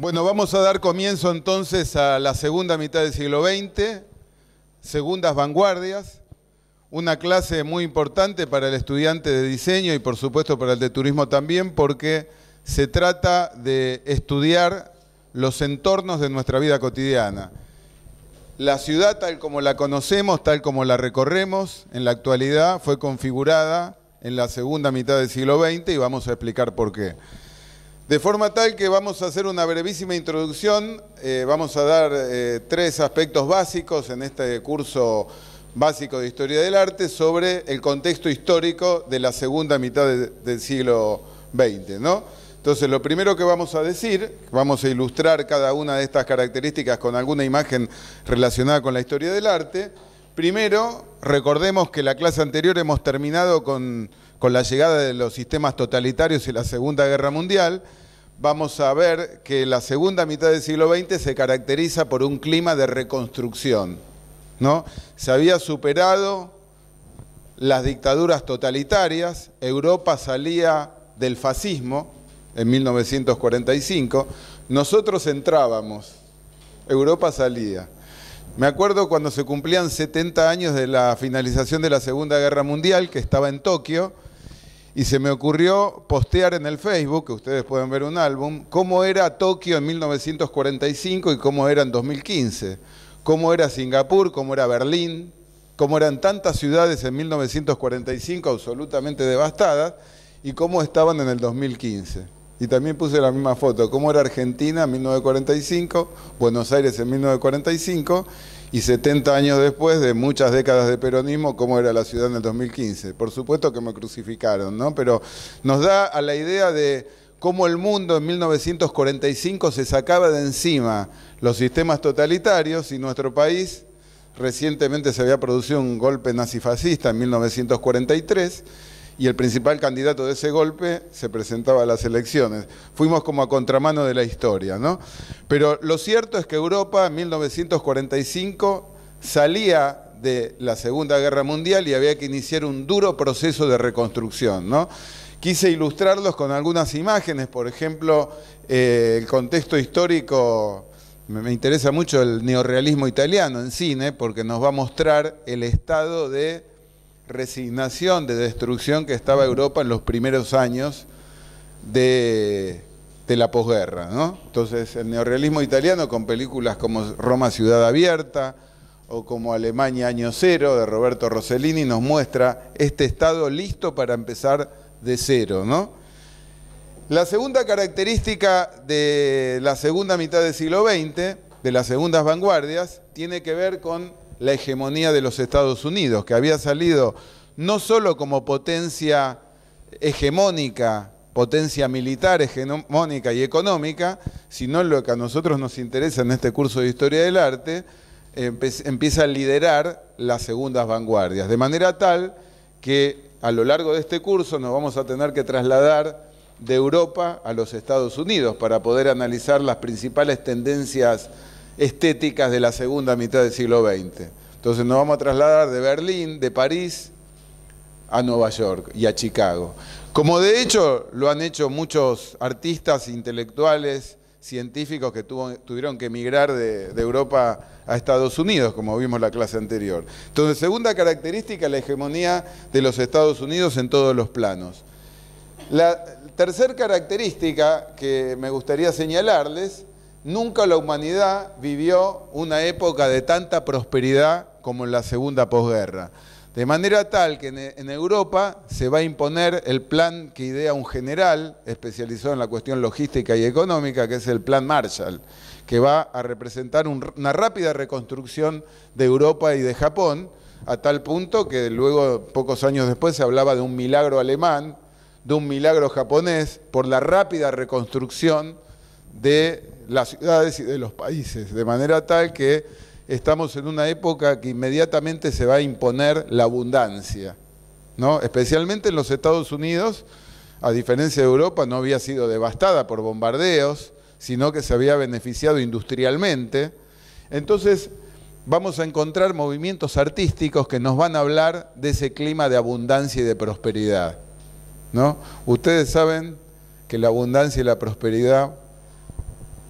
Bueno, vamos a dar comienzo entonces a la segunda mitad del siglo XX, segundas vanguardias, una clase muy importante para el estudiante de diseño y por supuesto para el de turismo también, porque se trata de estudiar los entornos de nuestra vida cotidiana. La ciudad tal como la conocemos, tal como la recorremos en la actualidad, fue configurada en la segunda mitad del siglo XX y vamos a explicar por qué. De forma tal que vamos a hacer una brevísima introducción, eh, vamos a dar eh, tres aspectos básicos en este curso básico de Historia del Arte sobre el contexto histórico de la segunda mitad del siglo XX. ¿no? Entonces, lo primero que vamos a decir, vamos a ilustrar cada una de estas características con alguna imagen relacionada con la historia del arte. Primero, recordemos que la clase anterior hemos terminado con con la llegada de los sistemas totalitarios y la Segunda Guerra Mundial, vamos a ver que la segunda mitad del siglo XX se caracteriza por un clima de reconstrucción. ¿no? Se había superado las dictaduras totalitarias, Europa salía del fascismo en 1945, nosotros entrábamos, Europa salía. Me acuerdo cuando se cumplían 70 años de la finalización de la Segunda Guerra Mundial, que estaba en Tokio, y se me ocurrió postear en el Facebook, que ustedes pueden ver un álbum, cómo era Tokio en 1945 y cómo era en 2015, cómo era Singapur, cómo era Berlín, cómo eran tantas ciudades en 1945 absolutamente devastadas y cómo estaban en el 2015. Y también puse la misma foto, cómo era Argentina en 1945, Buenos Aires en 1945 y 70 años después de muchas décadas de peronismo, cómo era la ciudad en el 2015. Por supuesto que me crucificaron, ¿no? Pero nos da a la idea de cómo el mundo en 1945 se sacaba de encima los sistemas totalitarios y nuestro país recientemente se había producido un golpe nazifascista en 1943 y el principal candidato de ese golpe se presentaba a las elecciones. Fuimos como a contramano de la historia, ¿no? Pero lo cierto es que Europa en 1945 salía de la Segunda Guerra Mundial y había que iniciar un duro proceso de reconstrucción, ¿no? Quise ilustrarlos con algunas imágenes, por ejemplo, eh, el contexto histórico me interesa mucho el neorrealismo italiano en cine porque nos va a mostrar el estado de resignación de destrucción que estaba Europa en los primeros años de, la posguerra. ¿no? Entonces, el neorrealismo italiano con películas como Roma Ciudad Abierta o como Alemania Año Cero de Roberto Rossellini nos muestra este estado listo para empezar de cero. ¿no? La segunda característica de la segunda mitad del siglo XX, de las segundas vanguardias, tiene que ver con la hegemonía de los Estados Unidos, que había salido no solo como potencia hegemónica, potencia militar, hegemónica y económica, sino lo que a nosotros nos interesa en este curso de Historia del Arte, empieza a liderar las segundas vanguardias, de manera tal que a lo largo de este curso nos vamos a tener que trasladar de Europa a los Estados Unidos para poder analizar las principales tendencias estéticas de la segunda mitad del siglo XX. Entonces nos vamos a trasladar de Berlín, de París, a Nueva York y a Chicago. Como de hecho lo han hecho muchos artistas, intelectuales, científicos que tuvieron que emigrar de, Europa a Estados Unidos, como vimos la clase anterior. Entonces, segunda característica, la hegemonía de los Estados Unidos en todos los planos. La tercera característica que me gustaría señalarles Nunca la humanidad vivió una época de tanta prosperidad como en la segunda posguerra. De manera tal que en Europa se va a imponer el plan que idea un general especializado en la cuestión logística y económica, que es el Plan Marshall, que va a representar una rápida reconstrucción de Europa y de Japón, a tal punto que luego, pocos años después, se hablaba de un milagro alemán, de un milagro japonés, por la rápida reconstrucción de las ciudades y de los países, de manera tal que estamos en una época que inmediatamente se va a imponer la abundancia, ¿no? especialmente en los Estados Unidos, a diferencia de Europa, no había sido devastada por bombardeos, sino que se había beneficiado industrialmente. Entonces, vamos a encontrar movimientos artísticos que nos van a hablar de ese clima de abundancia y de prosperidad. ¿no? Ustedes saben que la abundancia y la prosperidad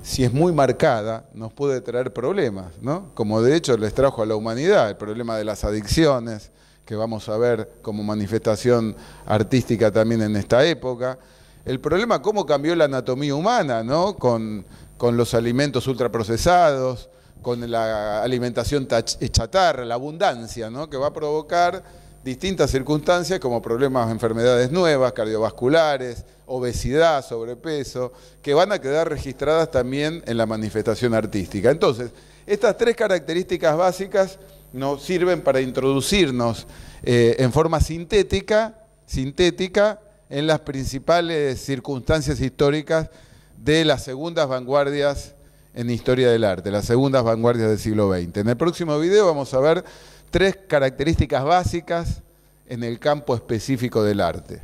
si es muy marcada, nos puede traer problemas, ¿no? Como de hecho les trajo a la humanidad el problema de las adicciones, que vamos a ver como manifestación artística también en esta época. El problema cómo cambió la anatomía humana, ¿no? Con, con los alimentos ultraprocesados, con la alimentación chatarra, la abundancia, ¿no? que va a provocar distintas circunstancias como problemas, enfermedades nuevas, cardiovasculares, obesidad, sobrepeso, que van a quedar registradas también en la manifestación artística. Entonces, estas tres características básicas nos sirven para introducirnos eh, en forma sintética, sintética en las principales circunstancias históricas de las segundas vanguardias en historia del arte, las segundas vanguardias del siglo XX. En el próximo video vamos a ver tres características básicas en el campo específico del arte.